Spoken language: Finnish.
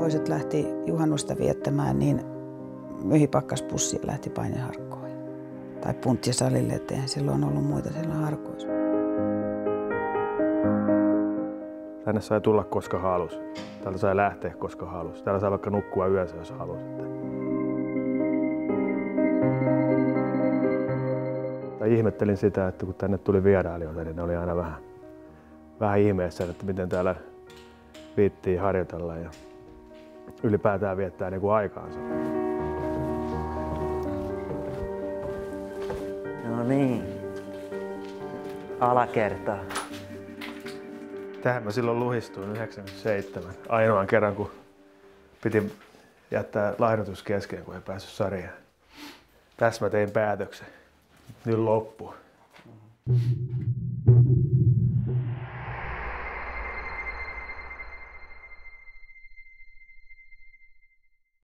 toiset lähti juhannusta viettämään, niin myhi pakkaspussi ja lähti paineharkkoon. Tai punttisalille, että eihän silloin ollut muita siellä harkoissa. Tänne sai tulla koska halus. Täältä sai lähteä koska halus. Täällä sai vaikka nukkua yössä, jos halusi. Tai ihmettelin sitä, että kun tänne tuli vierailijoita, niin ne oli aina vähän, vähän ihmeessä, että miten täällä viittii harjoitella ja ylipäätään viettää niin kuin aikaansa. No niin. Alakertaa. Tähän mä silloin luhistuin 97. Ainoan kerran, kun piti jättää laihdutus kesken, kun ei päässyt sarjaan. Tässä mä tein päätöksen. Nyt loppu. Mm-hmm.